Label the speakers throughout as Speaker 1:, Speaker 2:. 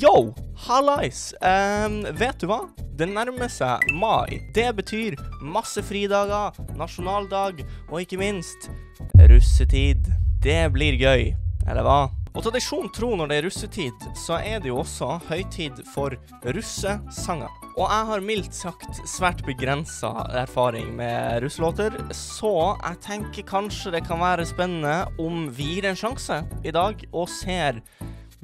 Speaker 1: Yo, hallais! Um, vet du hva? Det nærmer seg mai. Det betyr masse fridager, nasjonaldag og ikke minst russetid. Det blir gøy, eller hva? Og tradisjon tro når det er russetid, så er det jo også høytid for russesanger. Og jeg har mildt sagt svært begrensa erfaring med russelåter, så jeg tenker kanskje det kan være spennende om vi gir en sjanse i dag og ser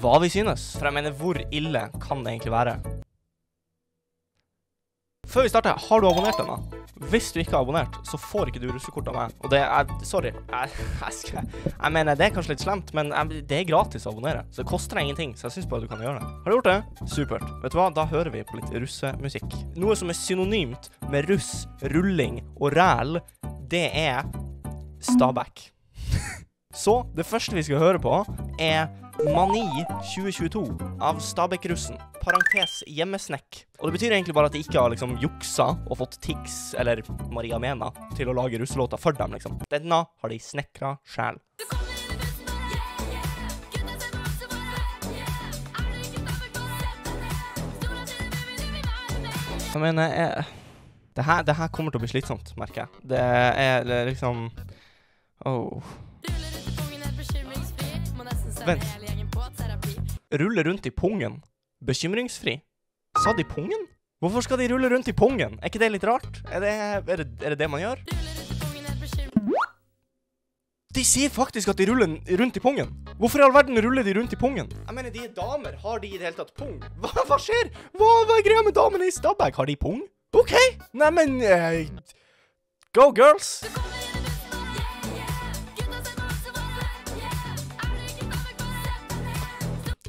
Speaker 1: hva vi synes. For jeg mener, hvor ille kan det egentlig være? Før vi starter, har du abonnert ennå? Hvis du ikke har abonnert, så får ikke du russekort av meg. Og det er Sorry. Jeg, jeg, skal, jeg mener, det er kanskje litt slemt, men jeg, det er gratis å abonnere. Så det koster deg ingenting, så jeg syns bare du kan gjøre det. Har du gjort det? Supert. Vet du hva, da hører vi på litt russemusikk. Noe som er synonymt med russ, rulling og ræl, det er Stabæk. så det første vi skal høre på, er Mani 2022 av Stabæk-russen. Parentes hjemmesnekk. Og det betyr egentlig bare at de ikke har liksom juksa og fått Tix eller Maria Mena til å lage russelåter for dem, liksom. Denne har de snekra sjæl. Jeg mener jeg, det, her, det her kommer til å bli slitsomt, merker jeg. Det er liksom Oh. Vent. Rulle rundt i pungen. Bekymringsfri. Sa de pungen? Hvorfor skal de rulle rundt i pungen? Er ikke det litt rart? Er det er det, er det, det man gjør? De sier faktisk at de ruller rundt i pungen. Hvorfor i all verden ruller de rundt i pungen? Jeg mener, de er damer. Har de i det hele tatt pung? Hva, hva skjer? Hva, hva er greia med damene i Stabæk? Har de pung? OK. Neimen uh, Go, girls.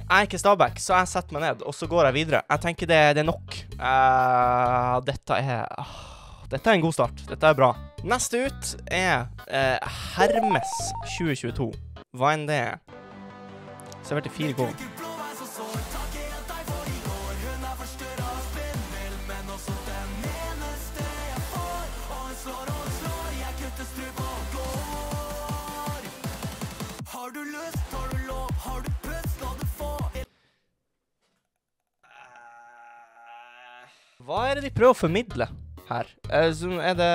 Speaker 1: Jeg er ikke Stabæk, så jeg setter meg ned, og så går jeg videre. Jeg tenker det, det er nok. Uh, dette er uh, Dette er en god start. Dette er bra. Neste ut er uh, Hermes 2022. Hva enn det er. Servert i 4K. Hva er det de prøver å formidle her? Eh, er det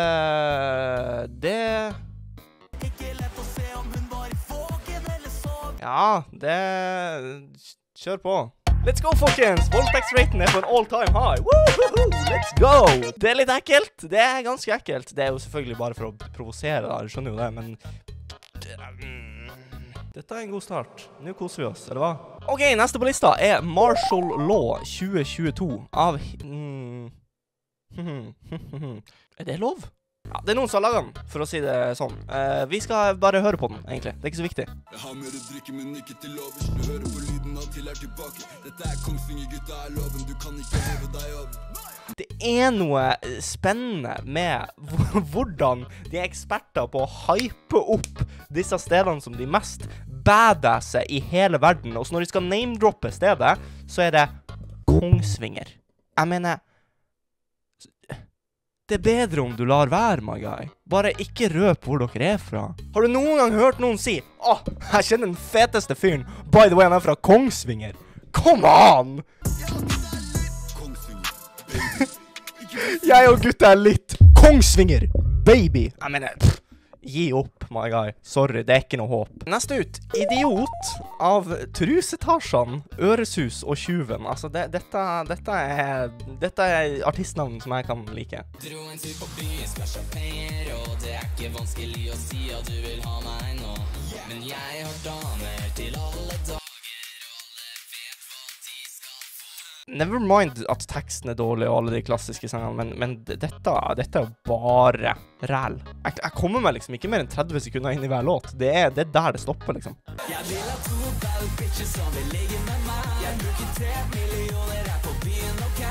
Speaker 1: Det Ja, det Kjør på. Let's go, folkens! Voldtektsraten er på en all time high. Woohoo! Let's go! Det er litt ekkelt. Det er ganske ekkelt. Det er jo selvfølgelig bare for å provosere, da. Du skjønner jo det, men Dette er en god start. Nå koser vi oss, eller hva? OK, neste på lista er Marshall Law 2022 av mm, Er det lov? Ja, Det er noen som har laga den, for å si det sånn. Uh, vi skal bare høre på den, egentlig. Det er ikke så viktig. Jeg har mer å drikke, men ikke til overs. Du hører på lyden av til er tilbake. Dette er Kongsvinger-gutta er loven, du kan ikke heve deg over. Det er noe spennende med hvordan de er eksperter på å hype opp disse stedene som de mest badasse i hele verden. Og så når de skal name-droppe stedet, så er det Kongsvinger. Jeg mener det er bedre om du lar være, my guy. Bare ikke røp hvor dere er fra. Har du noen gang hørt noen si Å, oh, jeg kjenner den feteste fyren. By the way, han er fra Kongsvinger. Come on! jeg og gutta er litt Kongsvinger, baby. Jeg mener pff, Gi opp, my guy. Sorry, det er ikke noe håp. Neste ut, Idiot av Trusetasjene, Øresus og Tjuven. Altså, det, dette, dette, er Dette er artistnavn som jeg kan like. Dro en tur på byen, splæsja penger, og det er ikke vanskelig å si at du vil ha meg nå. Men jeg har damer til alle dager. Never mind at teksten er dårlig og alle de klassiske sangene, men, men dette, dette, er jo bare ræl. Jeg, jeg, kommer meg liksom ikke mer enn 30 sekunder inn i hver låt. Det er, det er der det stopper, liksom. Jeg vil ha to bad bitches som vil ligge med meg. Jeg bruker tre millioner her på byen ok?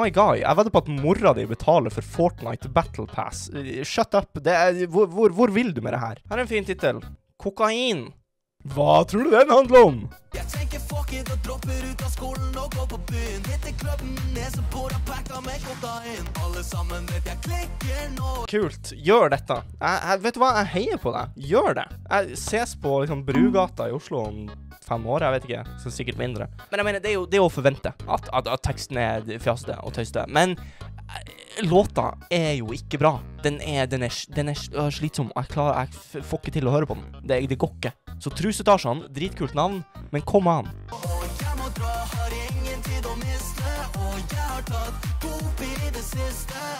Speaker 1: My guy, jeg vedder på at mora di betaler for Fortnite Battle Pass. Shut up. Er, hvor, hvor, hvor, vil du med det her? Her er en fin tittel. Kokain. Hva tror du den handler om?
Speaker 2: Jeg fuck it og dropper ut av skolen og går på byen. Hitter klubben, nesebor og packa med kokain. Alle sammen vet jeg klikker nå.
Speaker 1: Kult. Gjør dette. Jeg, jeg, vet du hva, jeg heier på deg. Gjør det. Jeg ses på liksom, Brugata i Oslo om fem år. Jeg vet ikke. Så sikkert mindre. Men jeg mener, det er jo, det er å forvente at, at, at teksten er fjaste og tøyste. Men eh, låta er jo ikke bra. Den er, den er, den er slitsom, og. Jeg, klarer, jeg får ikke til å høre på den. Det, det går ikke. Så Trusetasjene, dritkult navn, men kom an.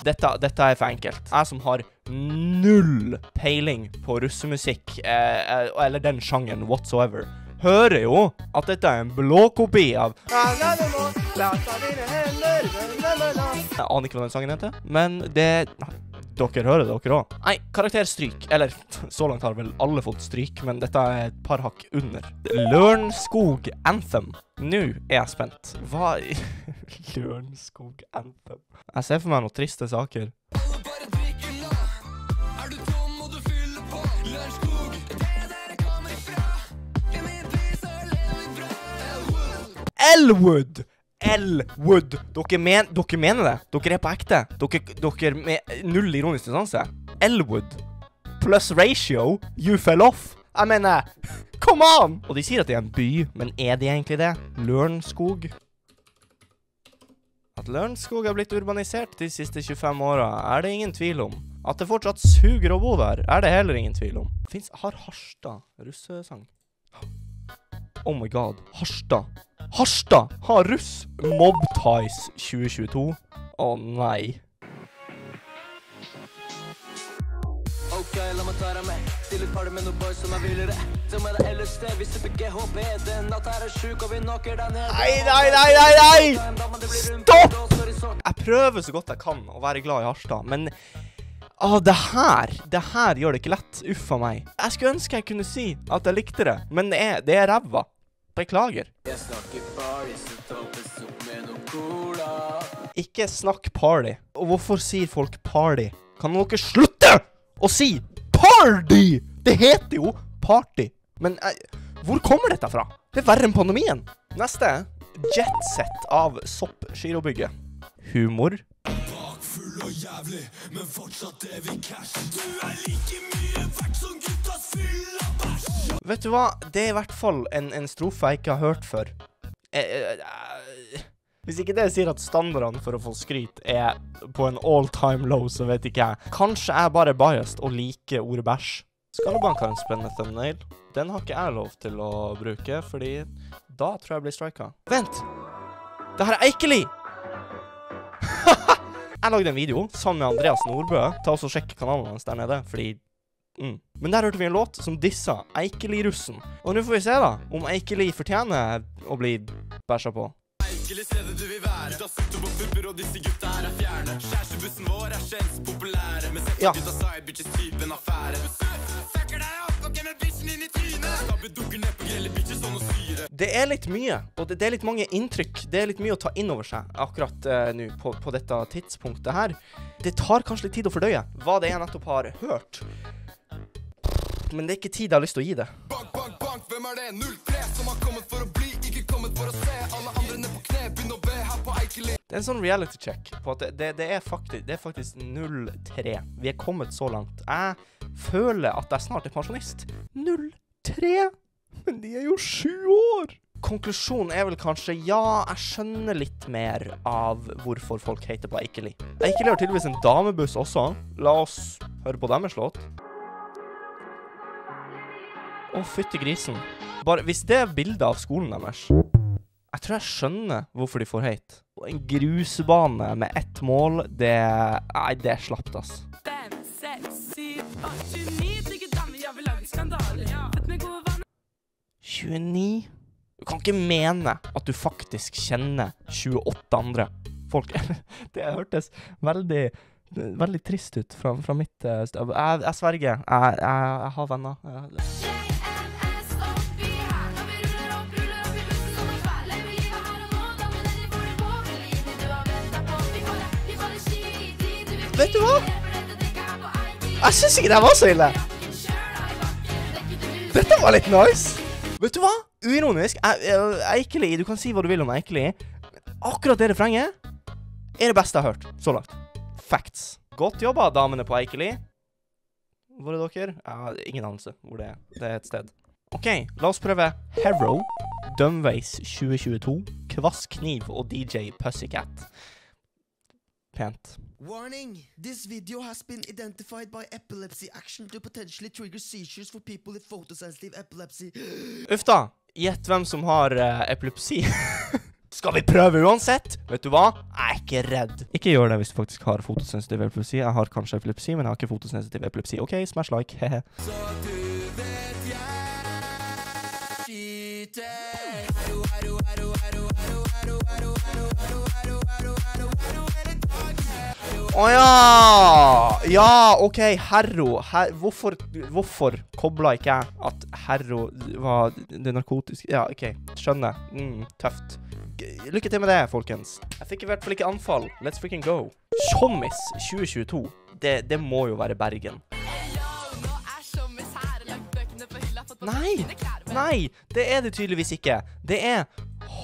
Speaker 1: Dette, dette er for enkelt. Jeg som har null peiling på russemusikk, eh, eh, eller den sjangeren whatsoever, hører jo at dette er en blåkopi av Jeg aner ikke hva den sangen heter, men det Dere hører dere òg. Nei, karakterstryk. Eller så langt har vel alle fått stryk, men dette er et par hakk under. Lørenskog Anthem. Nå er jeg spent. Hva i Lørenskog Anthem. Jeg ser for meg noen triste saker.
Speaker 2: Er er.
Speaker 1: Elwood! Elwood! Dere, men, dere mener det? Dere er på ekte? Dere, dere med null ironisk distanse? Elwood pluss ratio? You fell off? Jeg mener, come on! Og de sier at det er en by, men er det egentlig det? Lørenskog? At Lørenskog har blitt urbanisert de siste 25 åra, er det ingen tvil om. At det fortsatt suger å bo der, er det heller ingen tvil om. Fins Har Harstad russesang? Oh my god. Harstad. Harstad har russ! Mob Ties 2022. Å nei.
Speaker 2: Ok, la meg ta deg med Til et party med noen boys som er villere Ta med deg LSD, vi sipper GHB Den natt her er sjuk og vi knocker deg ned
Speaker 1: Nei, nei, nei, nei, nei!
Speaker 2: Stopp!
Speaker 1: Jeg prøver så godt jeg kan å være glad i Harstad, men Å, det her Det her gjør det ikke lett. Uff a meg. Jeg skulle ønske jeg kunne si at jeg likte det, men det er, det er ræva. Beklager.
Speaker 2: Jeg
Speaker 1: Ikke snakk party. Og hvorfor sier folk party? Kan dere slutte å si party? Det heter jo party. Men eh, hvor kommer dette fra? Det er verre enn pandemien. Neste. Jetset av Sopp Girobygget. Humor.
Speaker 2: Full og jævlig, men fortsatt vi cash Du er like mye verdt som guttas fylla
Speaker 1: Vet du hva? Det er i hvert fall en, en strofe jeg ikke har hørt før. Eh, eh, eh, hvis ikke det sier at standardene for å få skryt er på en all time low, så vet ikke jeg. Kanskje jeg bare er biased og liker ordet bæsj. Skallebank har en spennende thumbnail. Den har ikke jeg lov til å bruke, fordi da tror jeg jeg blir strika. Vent! Det her er Eikeli! jeg lagde en video sammen med Andreas Nordbø. Ta også og Sjekk kanalen hans der nede, fordi Mm. Men der hørte vi en låt som dissa Eikeli-russen. Og nå får vi se, da, om Eikeli fortjener å bli bæsja på.
Speaker 2: Eikeli stedet du vil være Da sitter på pupper og disse gutta her er fjerne Kjærestebussen vår er kjent populære Men sett
Speaker 1: Ja.
Speaker 2: gutta side bitches typen affære Søker deg opp og gemmer bitchen inn i trynet Stabbe dukker ned på grelle bitches og noe syre
Speaker 1: Det er litt mye, og det, det er litt mange inntrykk. Det er litt mye å ta inn over seg akkurat uh, nå på, på dette tidspunktet her. Det tar kanskje litt tid å fordøye hva det er jeg nettopp har hørt. Men det er ikke tid jeg har lyst til å gi det.
Speaker 2: Bank, bank, bank, hvem er det? 03 som har kommet for å bli Ikke kommet for å se Alle andre ned på kne Begynn å be her på Eikeli
Speaker 1: Det er en sånn reality check på at det, det, det, er, faktisk, det er faktisk 03. Vi er kommet så langt. Jeg føler at jeg snart er pensjonist. 03? Men de er jo sju år! Konklusjonen er vel kanskje ja, jeg skjønner litt mer av hvorfor folk hater på Eikeli. Eikeli har tydeligvis en damebuss også. La oss høre på deres låt. Å, fytti grisen. Bare, hvis det er bildet av skolen deres Jeg tror jeg skjønner hvorfor de får hate. En grusbane med ett mål, det Nei, det er slapt, ass.
Speaker 3: fem, seks, syv, åtte, 29 Digge damer, jeg vil lage skandaler. Født med gode vaner.
Speaker 1: 29? Du kan ikke mene at du faktisk kjenner 28 andre folk. det hørtes veldig Veldig trist ut fra, fra mitt sted. støv. Jeg, jeg sverger. Jeg, jeg, jeg har venner. Jeg, Vet du hva? Jeg syns ikke det var så ille. Dette var litt nice. Vet du hva? Uironisk. Jeg- jeg- du kan si hva du vil om Eikeli. Akkurat det refrenget er det beste jeg har hørt så langt. Facts. Godt jobba, damene på Eikeli. Hvor er dere? Jeg har ingen anelse hvor det er. Det er et sted. OK, la oss prøve Hero, Dumways 2022, Kvass Kniv og DJ Pussycat. Pent.
Speaker 4: Warning! This video has been identified by epilepsy action to potentially trigger seizures for people with photosensitive epilepsy.
Speaker 1: Uff da. Gjett hvem som har uh, epilepsi. Skal vi prøve uansett? Vet du hva? Jeg er ikke redd. Ikke gjør det hvis du faktisk har fotosensitiv epilepsi. Jeg har kanskje epilepsi, men jeg har ikke fotosensitiv epilepsi. OK, smash like. Hehe. Å ja! Ja, OK, Herro. Her, hvorfor, hvorfor kobla ikke jeg at Herro var det narkotiske Ja, OK, skjønner. Mm, tøft. Lykke til med det, folkens. Jeg fikk i hvert fall ikke anfall. Let's freaking go. Tjommis 2022. Det, det må jo være Bergen. Nei! Nei, det er det tydeligvis ikke. Det er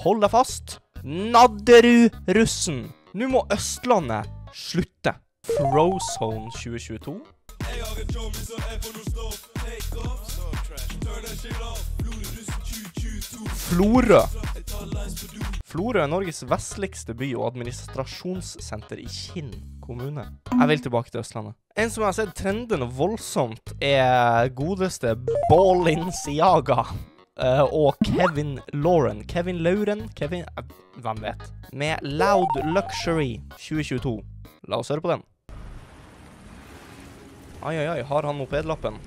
Speaker 1: Hold deg fast. Nadderud-russen. Nå må Østlandet slutte. Frozone 2022. Florø. Florø er Norges vestligste by og administrasjonssenter i Kinn kommune. Jeg vil tilbake til Østlandet. En som jeg har sett trende noe voldsomt, er godeste Balinciaga. Eh, og Kevin Lauren. Kevin Lauren? Kevin uh, Hvem vet? Med Loud Luxury 2022. La oss høre på den. Ai, ai, ai, har han mopedlappen?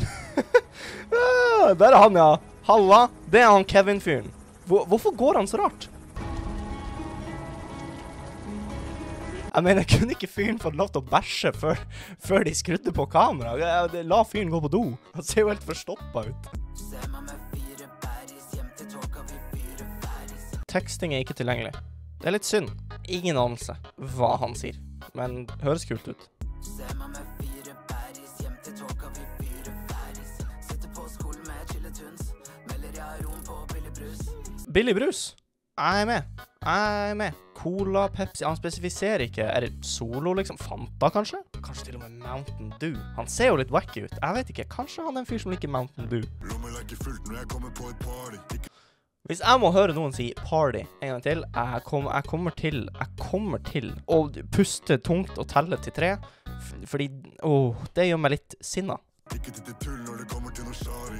Speaker 1: ah, der er han, ja. Halla. Det er han Kevin-fyren. Hvor, hvorfor går han så rart? Jeg mener, kunne ikke fyren fått lov til å bæsje før, før de skrudde på kameraet? Det- La fyren gå på do. Han ser jo helt forstoppa ut. Teksting er ikke tilgjengelig. Det er litt synd. Ingen anelse hva han sier, men høres kult ut. Billig brus. Jeg er med. Jeg er med. Cola, Pepsi Han spesifiserer ikke. Er det Solo, liksom? Fanta, kanskje? Kanskje til og med Mountain Dew. Han ser jo litt wacky ut. Jeg vet ikke. Kanskje han er en fyr som liker Mountain Dew. Hvis jeg må høre noen si 'party' en gang til, jeg, kom, jeg kommer til Jeg kommer til å puste tungt og telle til tre, fordi Åh, det gjør meg litt sinna.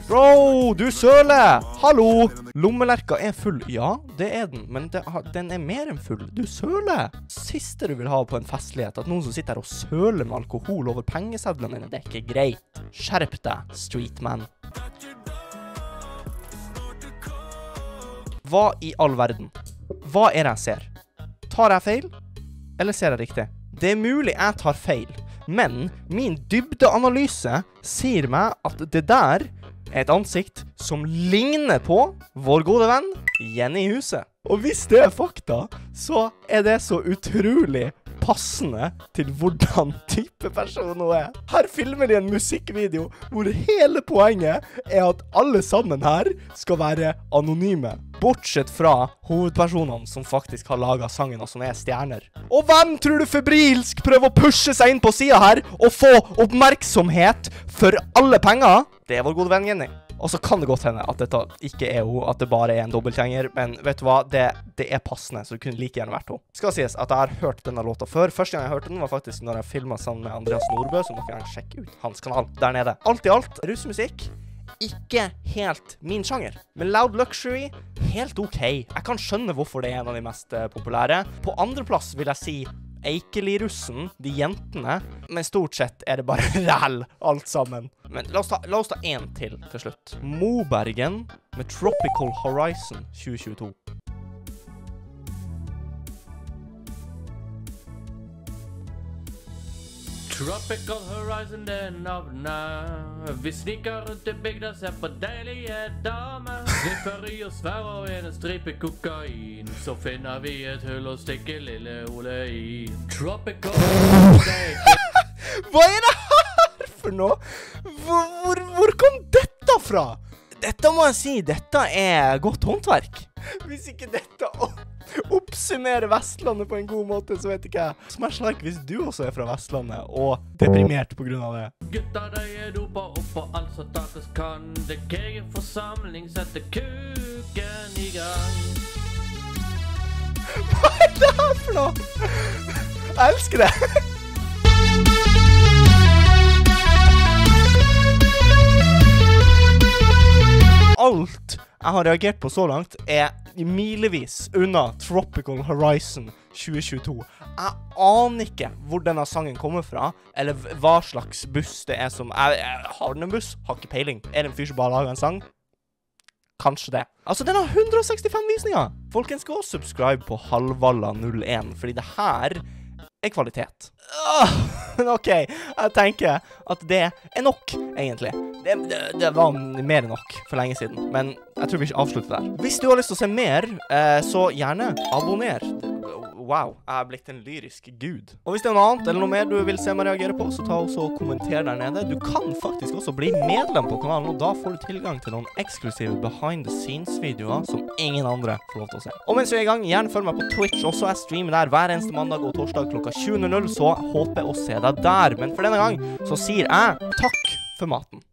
Speaker 1: Bro, du søler! Hallo! Lommelerka er full. Ja, det er den, men det, den er mer enn full. Du søler! Siste du vil ha på en festlighet, at noen som sitter her og søler med alkohol over pengesedlene dine, det er ikke greit. Skjerp deg, streetman. Hva i all verden? Hva er det jeg ser? Tar jeg feil, eller ser jeg riktig? Det er mulig jeg tar feil, men min dybdeanalyse sier meg at det der er et ansikt som ligner på vår gode venn Jenny Huset. Og hvis det er fakta, så er det så utrolig passende til hvordan type person hun er. Her filmer de en musikkvideo hvor hele poenget er at alle sammen her skal være anonyme. Bortsett fra hovedpersonene som faktisk har laga sangen, og som er stjerner. Og hvem tror du febrilsk prøver å pushe seg inn på sida her og få oppmerksomhet for alle penger? Det er vår gode venn Jenny. Og så kan det godt hende at dette ikke er hun, at det bare er en dobbeltgjenger, men vet du hva, det, det er passende, så det kunne like gjerne vært hun. Skal sies at jeg har hørt denne låta før. Første gang jeg hørte den, var faktisk når jeg filma sammen med Andreas Nordbø, så dere kan sjekke ut hans kanal der nede. Alt i alt, rusmusikk ikke helt min sjanger. Men Loud Luxury, helt OK. Jeg kan skjønne hvorfor det er en av de mest eh, populære. På andreplass vil jeg si Eikeli-russen, de jentene. Men stort sett er det bare ræl, alt sammen. Men la oss ta, la én til til slutt. Mobergen med Tropical Horizon 2022.
Speaker 5: Tropical Horizon, det er navnet. Vi sniker rundt i bygda, ser på deilige damer. Sniffer i oss hver og en stripe kokain. Så finner vi et hull og stikker lille Ole i. Tropical
Speaker 1: Hva er det her for noe? Hvor, hvor, hvor kom dette dette fra? Dette må jeg si, dette er godt håndverk. Hvis ikke dette o- oppsummerer Vestlandet på en god måte, så vet ikke jeg. Smash like hvis du også er fra Vestlandet og deprimert på grunn av det.
Speaker 5: Gutta, de er dopa opp på alt som takes kan. Det er kegerforsamling, setter kuken i gang.
Speaker 1: Hva er det her for noe? Jeg elsker det. Alt jeg har reagert på så langt, er milevis unna Tropical Horizon 2022. Jeg aner ikke hvor denne sangen kommer fra, eller hva slags buss det er som jeg, Har den en buss? Har ikke peiling. Er det en fyr som bare lager en sang? Kanskje det. Altså, den har 165 visninger! Folkens, gå og subscribe på Halvalla01, fordi det her er kvalitet. Åh, OK, jeg tenker at det er nok, egentlig. Det, det, det var mer enn nok for lenge siden, men jeg tror vi ikke avslutter der. Hvis du har lyst til å se mer, eh, så gjerne abonner. Wow, jeg har blitt en lyrisk gud. Og hvis det er noe annet eller noe mer du vil se meg reagere på, så ta også og kommenter der nede. Du kan faktisk også bli medlem på kanalen, og da får du tilgang til noen eksklusive behind the scenes-videoer som ingen andre får lov til å se. Og mens vi er i gang, gjerne følg meg på Twitch også. Jeg streamer der hver eneste mandag og torsdag klokka 20.00, så håper jeg å se deg der. Men for denne gang så sier jeg takk for maten.